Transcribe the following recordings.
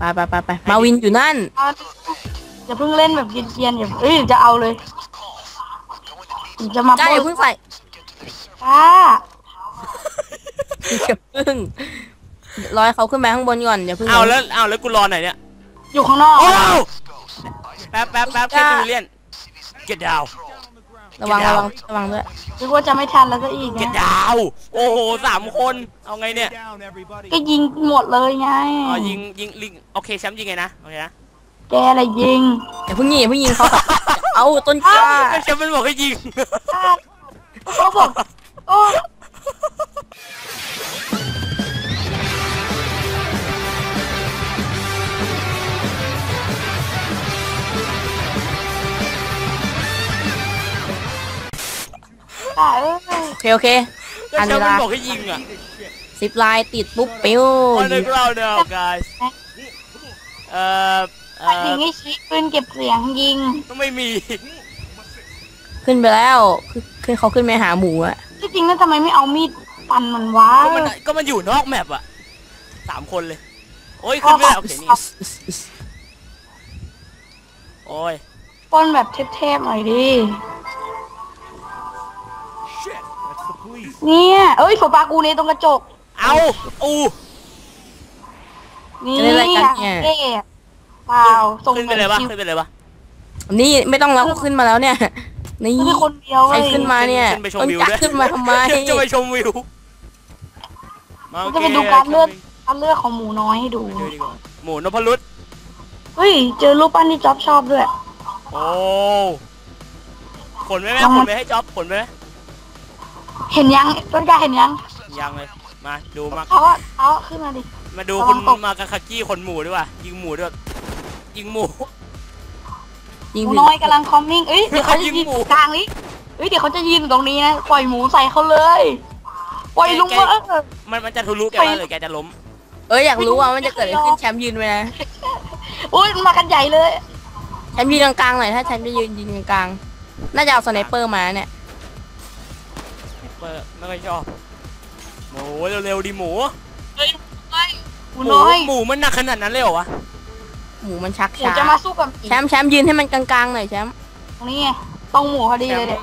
ไปไปไปไปมาวินอยู่นั่น อย่าเพิ่งเล่นแบบเกรียนๆอย่าเอ้ยจะเอาเลยจะมาจ้าปล้อย่าเพิ่งใส่จ้าอย่าเพิ่งรอให้เขาขึ้นไปข้างบนก่อนอย่าเพิ่งเอาแล้วเอาแล้วกูรอไหนเนี่ย อยู่ข้างนอก โอ้ แป๊บแป๊บแป๊บแค่ดูเลียน get down ระวังระวังระวังด้วยนึกว่าจะไม่ทันแล้วซะอีก get นะ down โอ้โหสามคน เอาไงเนี่ย Down, everybody. ก็ยิงหมดเลยไงอ๋อยิงยิงลิงโอเคแชมป์ยิงไงนะ โอเคนะแกอะไรยิงอย่าเพิ่งยิงอย่าเพิ่งยิงเขาครับเอาต้นกล้าก็แชมป์มันบอกให้ยิง เขาบอกโอ้ เคโอเคก็ทันแชเวมป์มัลานบอกให้ยิงอะสิบลายติดปุ๊บปิ้ว on the ground now guys เอ่อเอ่ยิงอให้ชี้ปืนเก็บเสียงยิงก็ไม่มีขึ้นไปแล้วขึ้นขึ้นเขาขึ้นไปหาหมูอะที่จริงแล้วทำไมไม่เอามีดฟันมันวะก็มันก็มันอยู่นอกแมปอะสามคนเลย โอ้ยขึ้นไม่ได้โอเคนี่โอ้ยปล้นแบบเทพๆหน่อยดิ เนี่ย เอ้ยโซปากูในตรงกระจก เอาอูนี่จะได้อะไรกันเนี่ย เอ๊ะเปล่าส่งขึ้นไปเลยวะขึ้นไปเลยวะนี่ไม่ต้องแล้วขึ้นมาแล้วเนี่ย นี่คือคนเดียวใครเว้ยขึ้นมาเนี่ยขึ้นไปชมต้นวิวกล้าด้วย ขึ้นมาทำไมจะไปชมวิวมาเราโอจะเคไปดูการเลือดการเลือดของหมูน้อยให้ดูดูดีกว่าหมูนพรุษเฮ้ย เจอรูปปั้นที่จ๊อบชอบด้วย โอ้ขนไหมแม่ลองขมานไปให้จ๊อบขนไปไหม เห็นยังต้นกล้าเห็นยังยังเลยมาดูมาเขาอะเขาอะขึ้นมาดิมาดูระวัคุณงตกมากาคากี้ขนหมูด้วยว่ะยิงหมูด้วยยิงหมูยิหงมูผิดน้อยกำลังคอมมิ่งเอ้ยเดี๋ยวเขาจะยิงยืนหมูกลางนี้เอ้ยเดี๋ยวเขาจะยืนตรงนี้นะปล่อยหมูใส่เขาเลยปล่อยลุงแกมาเออมันมันจะทะลุแกไปว่าหรือแกจะล้ม เอ้ยอยากรู้ว่ามันจะเกิดอะไรขึ้นแชมป์ยืนไปนะอุ้ยมันมากันใหญ่เลยแชมป์ยืนกลางๆหน่อยถ้าแชมป์จะยืนยืนกลางๆน่าจะเอา sniper มาเนี่ย เปิดไม่ค่อยชอบหมูเร็วๆดิหมูเฮ้ยเฮ้ยหมูน้อยหมูมันหนักขนาดนั้นเลยเหรอวะหมูมันชักหมูช้าจะมาสู้กับหมีแชมป์แชมป์ยืนให้มันกลางๆหน่อยแชมป์ตรงนี้ไงตรงหมูพอดีเลยเด็ก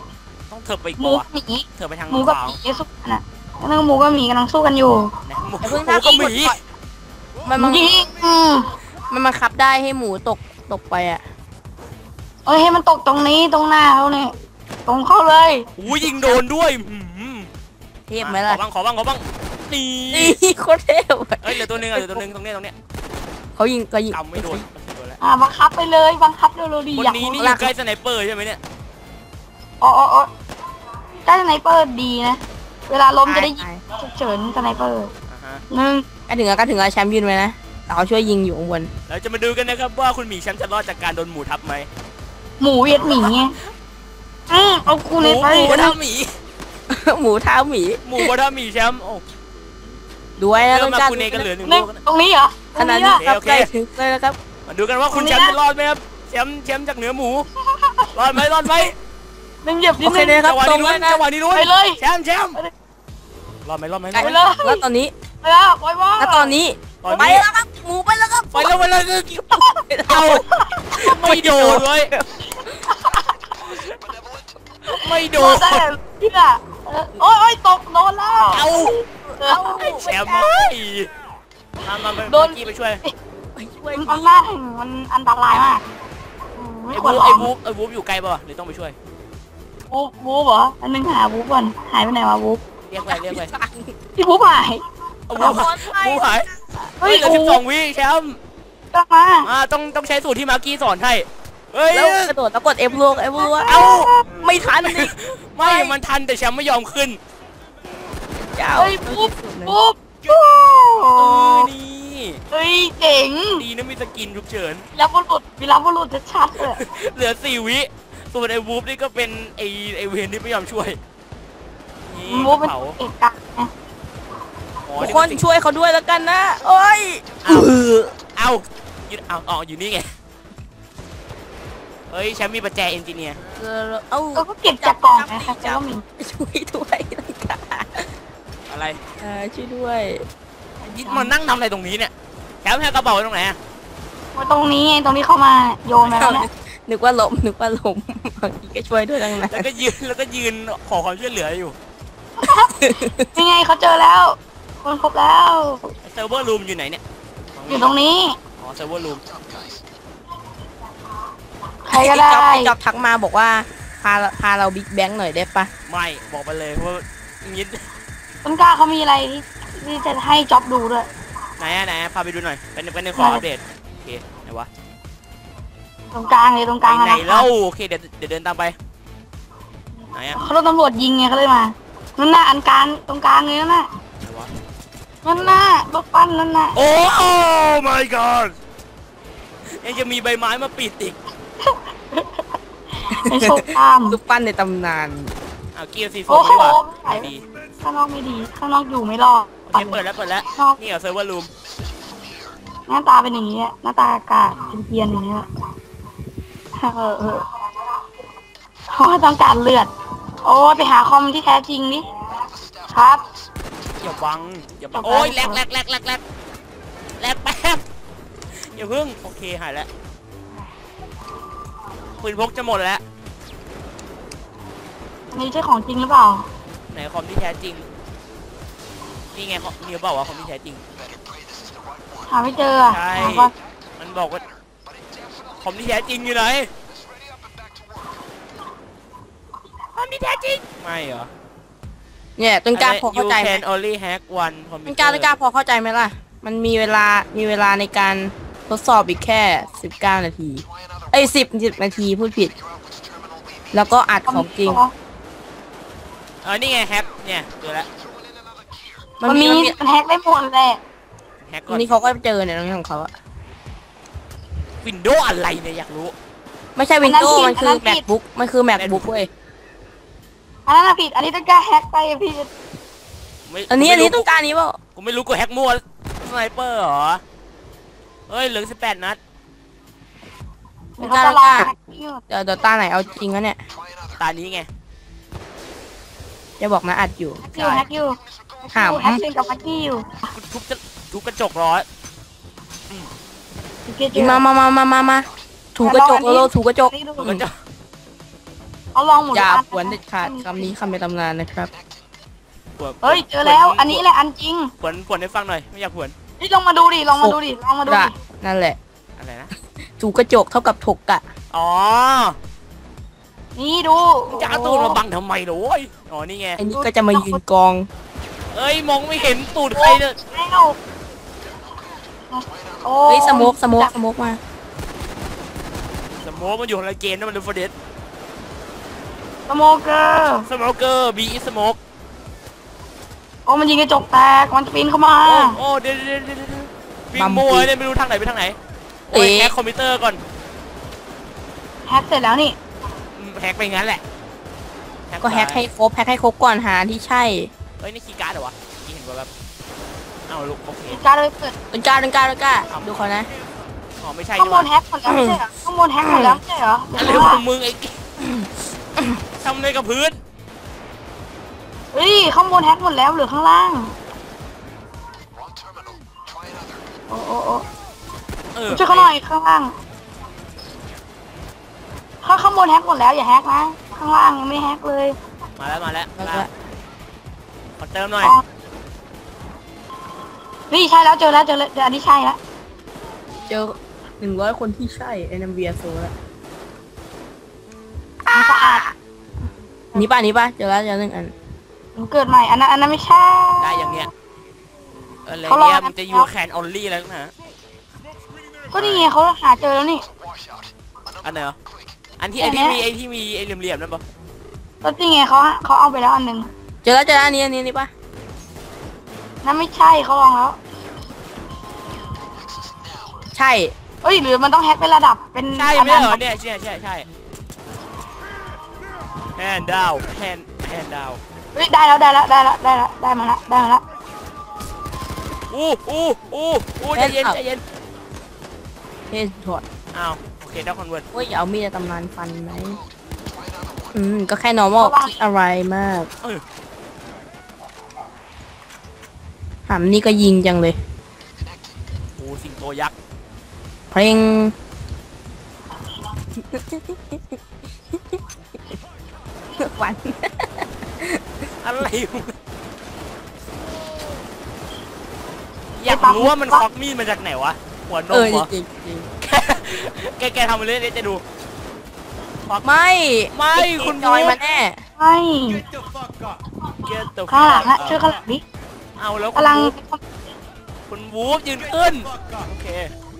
ต้องเถิบไปอีกหมูตัวกับหมีเถิบไปทางหมูกับขวาหมีสู้กันอะนั่งหมูกับหมีกำลังสู้กันอยู่นะหมูอย่าเพิ่งหมูกับหมีมันมันยิงอืมมันบังคับได้ให้หมูตกตกไปอะเอ้ยให้มันตกตรงนี้ตรงหน้าเขาเนี่ยตรงเข้าเลยหูยิงโดนด้วยหืม เทพไหมล่ะ ขอบ้าง ขอบ้าง ขอบ้างนี่นี่โคตรเทพอะเอ้ยเหลือตัวหนึงอะเหลือตัวหนึงตรงเนี้ยตรงเนี้ยเขายิงก็ยิงกำไม่โดนโดนแล้วอ่าบังคับไปเลย บังคับเร็วๆดีคนอยากนี้รู้นี่อยู่ใกล้สไนเปอร์ใช่ไหมเนี่ยอ๋ออ๋ออ๋อได้สไนเปอร์ดีนะ เวลาล้มจะได้ยิงฉุกเฉินสไนเปอร์อ่าฮะหนึ่งก็ถึงแล้วก็ถึงแล้วแชมป์ยืนไว้นะแต่เขาช่วยยิงอยู่ข้างบนเราจะมาดูกันนะครับว่าคุณหมีแชมป์จะรอดจากการโดนหมูทับไหมหมูเวียดหมีไงอืมเอากูหเลมูยไปหมูบทับหมี หมูเท้าหมีหมูบทับหมีแชมป์โอ้ด้วยนะเริ่ต้มนมากล้าคุณเองกันเหลือหนึ่งหนึ่ลูงกนะตรงนี้เหรอขนาดนี้ครับโอเคใกล้ถึงเลยนะครับ มาดูกันว่าคุณแชมป์จะรอดไหมครับแชมป์แชมป์จากเหนือหมูรอดไหมรอดไหมหนึ่งเหยียบนิโอดเคนึงเลยครับจังหวะตรนี้งนู้แล้นวนะจังหวะนี้นู้นไปเลยแชมป์แชมป์รอดไหมรอดไหมใกล้ไปเลยแล้วตอนนี้ไปแล้วปล่อยว่าแล้วตอนนี้ตอนไปนี้แล้วครับหมูไปแล้วครับไปแล้วไปแล้วเอาไม่โดนเว้ยไม่โดโดนนได้เพื่อเออ โอ้ยโอ้ยตกโดนแล้ว เอาเออแชมป์ไม่มามามาโดน กี้ไปช่วยช่วยมันหน้าแห่งมันอันตรายมากอืมไม่ไอ้คววูรฟลอไอ้งวูฟไอ้วูฟอยู่ไกลป่ะหรือต้องไปช่วยวูบวูบเหรออันนึงหาวูบก่อนหายไปไหนวะวูบเรียกไปเรียกไปพี่วูบหายเอาวูฟวูฟหายเฮ้เฮ้ยยเหลือโอ้สิบสองวิแชมป์กลับมาอ่าต้องต้องใช้สูตรที่มาร์กี้สอนให้ เฮ้ยแล้วกระโดดแล้วกด F ลูก F ลูกเอ้าไม่ทันอีกไม่มันทันแต่แชมป์ไม่ยอมขึ้นเจ้าเฮ้ยวูบวูบเออนี่เฮ้ยเจ๋งดีนะมีสกินฉุกเฉินวีรบุรุษวีรบุรุษจะชัดเลยเหลือสี่วิส่วนไอ้วูฟนี่ก็เป็นไอ้ไอ้เวนที่ไม่ยอมช่วยนี่วูบกเป็นระเป๋าเอกลักษณ์ไงอ๋อทุกนี่คนมันช่วยเขาด้วยแล้วกันนะโอ้ยเอาเอาอยู่เอาอ๋ออยู่นี่ไง เฮ้ยแชมป์มีประแจเอนจิเนียร์เออเอ้าเออก็เก็บจากกล่องนะคะแต่ว่ามีช่วยด้วยนะคะอะไรเออช่วยด้วยมานั่งทำอะไรตรงนี้เนี่ยแชมป์ให้กระเป๋าไว้ตรงไหนอะมาตรงนี้ไงตรงที่เข้ามาโยนไปแล้วเนี่ยนึกว่าล้มนึกว่าล้มบางทีก็ช่วยด้วยทั้งนั้นแล้วก็ยืนแล้วก็ยืนขอความช่วยเหลืออยู่นี่ไงเขาเจอแล้ว คนครบแล้วเซิร์ฟเวอร์รูมอยู่ไหนเนี่ยอยู่ตรงนี้อ๋อเซิร์ฟเวอร์รูมใค รก็ได้อ้จ๊อบอ้จ๊อบทักมาบอกว่าพาพาเราบิ๊กแบงค์หน่อยได้ปะไม่บอกไปเลยว่างี้ต้นกล้าเขามีอะไรที่ที่จะให้จ็อบดูด้วยไหนอะไหนอะพาไปดูหน่อยเป็นเป็นในขออัปเดตโอเคไหนวะตรงกลางเลยตรงกไปลางไหนนะแล้วโอเคเดี๋ยวเดี๋ยวเดินตามไปไหนอะเขาโดนตำรวจยิงไงเขาเลยมานั่นน่ะอันกลางตรงกลางเลยนั่นน่ะไหนวะนั่นน่ะรถปั้นนั่นน่ะโอ้ my god ยังจะมีใบไม้มาปิดอีก ไอโชคตามรูปปั้นในตำนานอ้าวเกียร์ซีโฟโอ้มโหดีกว่าไหนดีข้างนอกไม่ดีข้างนอกอยู่ไม่รอดโอเคเปิดแล้วเปิดแล้วนอกนี่เหรอเซิร์ฟเวอร์รูมหน้าตาเป็นอย่างนี้อะหน้าตาอากาศเพียนๆอย่างเงี้ยเออเออเขาต้องการเลือด โอ้ยไปหาคอมที่แท้จริงดิครับ อย่าบังอย่าบังเอาไปโอ้ยแลกแลกแลกแลกแลกแลกแป๊บอย่าเพิ่งโอเคหายแล้ว ปืนพกจะหมดแล้วอันนี้ใช่ของจริงหรือเปล่า ไหนคอมที่แท้จริงนี่ไงคอมมีหรือเปล่าวะคอมที่แท้จริง หาไม่เจออะใช่ หาว่ามันบอกว่าคอมที่แท้จริงอยู่ไหนคอมที่แท้จริงไม่เหรอเนี่ยต้นกล้าพอเข้าใจไหม You can only hack one ต้น computer กล้าต้นกล้าพอเข้าใจไหมล่ะ มันมีเวลา มีเวลาในการทดสอบอีกแค่สิบเก้านาที เอ้ยสิบสิบนาทีพูดผิด แล้วก็อัดของจริง เออนี่ไงแฮกเนี่ยเจอแล้วมันมีมันแฮกได้หมดเลยแฮกก่วัอนนนี้เขาก็เจอเนี่ยตรงนี้ของเขาอะวินโดว์อะไรเนี่ยอยากรู้ ไม่ใช่วินโดว์มันคือ macbook มันคือ macbook เว้ย อันนั้นน่ะผิด อันนี้ต้องกล้าแฮกไปอะผิดไม่อันนี้กูอันไม่นี้ต้องการนี้เปล่ากูไม่รู้กูแฮกมั่วสไนเปอร์เหรอ เฮ้ยเหลือสิบแปดนัด เดี๋ยวเขาจะลองแฮกอยู่เดี๋ยวเดี๋ยวตาไหนเอาจริงแล้วเนี่ยตานี้ไงจะบอกนะอัดอยู่อยู่แฮกอยู่หามแฮกเป็นกับมักกี้อยู่กูทุบจะทุบกระจกร้อยเกจมามามามามามาถูกระจกโลถูกระจกทุบกระจกเขาลองหมดอย่าทุกผวนเด็ดขาดคำนี้คำในตำนานนะครับปวดเฮ้ยเจอแล้ว อันนี้แหละอันจริงผวนผวนให้ฟังหน่อยไม่อยากผวนนี่ลองมาดูดิลองมาดูดิลองมาดูได้ดินั่นแหละอะไรนะ ถูกระจกเท่ากับถกอะอ๋อนี่ดูมึงจะเอาตูดมาบังทำไมเหรอโว้ยอ๋อนี่ไงไอ้นี่ก็จะมายืนกอง เอ้ยมองไม่เห็นตูดใครเลยแล้วโอ้เฮ้ยสโมกสโมกสโมกมาสโมกมันอยู่คนละเกมนะมันดูฟเดสสโมเกอร์สโมเกอร์บีอีสโมกโอ้มันยิงกระจกแตกมันจะปีนเข้ามาโอ้โอ้เดี๋ยวเดี๋ยวเดี๋ยวเดี๋ยววิ่งมัวเลยไม่รู้ทางไหนไปทางไหน โอ้ยเอ๊ะแฮกคอมพิวเตอร์ก่อนแฮกเสร็จแล้วนี่อืมแฮกไปงั้นแหละก็แฮกให้ครบแฮกให้ครบก่อนหาที่ใช่เฮ้ยนี่คีย์การ์ดเหรอวะที่เห็นว่าแบบเอ้าลูกโอเคการเลยเปิดต้นกล้าต้นกล้าต้นกล้าดูเขานะอ๋อไม่ใช่ข้างนี่บหว่านแฮกหมดแล้วไม่ใช่เหรอข้างบนแฮกหมดแล้วไม่ใช่เหรออะไรของมึงไอ้ทำเลยกับพื้นเฮ้ยข้างบนแฮกหมดแล้วเหลือข้างล่างโอ้โอ้โอ้ เออช่วยเขาหน่อยข้างล่างข้างข้างบนแฮกหมดแล้วอย่าแฮกนะข้างล่างยังไม่แฮกเลยมาแล้วมาแล้วแล้วมาก็ขอเติมหน่อยอ๋อนี่ใช่แล้วเจอแล้วเจอแล้วเจออันนี้ใช่แล้วเจอหนึ่งร้อยคนที่ใช่เอ็นเอ็มบีโซแล้วมันสะอาดนี่ป่ะนี่ป่ะเจอแล้วเจอหนึ่งอันมันเกิดใหม่อันนั้นอันนั้นไม่ใช่ ได้อย่างเงี้ยอะไรเขารอเนี่ยนะ มันจะยูแคนออลลี่แล้วนะ ก็นี่ไงเขาหาเจอแล้วนี่อันไหนเหรออันที่อัไอ้นที่เนี้ยมีไอ้ที่มีไอ้เหลี่ยมๆนั่นปะก็นี่ไงเขาเขาเอาไปแล้วอันหนึ่งเจอแล้วเจอแล้วอันนี้อันนี้นี่ป่ะนั่นไม่ใช่เขาลองแล้ว ใช่เอ้ยหรือมันต้องแฮกเป็นระดับเป็นใช่อันไม่นั้นเหรอเนี่ยใช่ใช่ใช่แฮนดาวแฮนแฮนดาวเฮ้ยได้แล้วได้แล้วได้แล้วได้แล้วได้มาละได้มาละอู้อู้อู้อู้ใจเย็นใจเย็น เฮสถอดอ้าวโอเคได้คอนเวิร์ตว่าอย่าเอามีดในตำนานฟันไหมอืม ก็แค่ normal คิดอะไรมากเออหามนี่ก็ยิงจังเลย โอ้สิงโตยักษ์เพลง หวานอะไรวะอยากรู้ว่ามันควักมีดมาจากไหนวะ หัวนเอมอเหรอจริงจริงแกแกทำมาเรื่อยๆจะดูไม่ไม่คุณจอยบุ๊มาแน่ไม่ Get the fuck up. เกียร์ตัวข้างหลังฮะช่วยข้างหลังดิเอาแล้วคุณกำลังวูฟคุณวูฟยืนขึ้น Fuck up. โอเค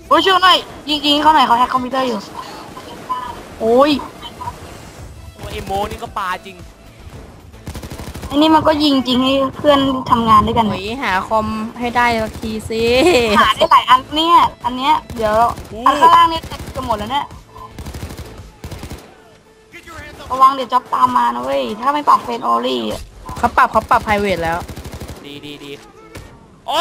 โอ้ยช่วยหน่อยยิงๆเขาหน่อยเขาแฮกคอมพิวเตอร์อยู่ โอ้ย โอ้ไอโมนี่ก็ปาจริงไอ้นี่มันก็ยิงจริงให้เพื่อนทำงานด้วยกันหวยหาคอมให้ได้สักทีสิหาได้หลายอันเนี่ย อันเนี้ยเดี๋ยวอันข้างล่างเนี่ยจะหมดแล้วเนี่ย Get your hands up. ระวังเดี๋ยวจ็อบตามมานะเว้ย ถ้าไม่ปรับเฟนโอลี่อะเขาปรับเขาปรับไพรเวทแล้ว ดีดีดีโอ้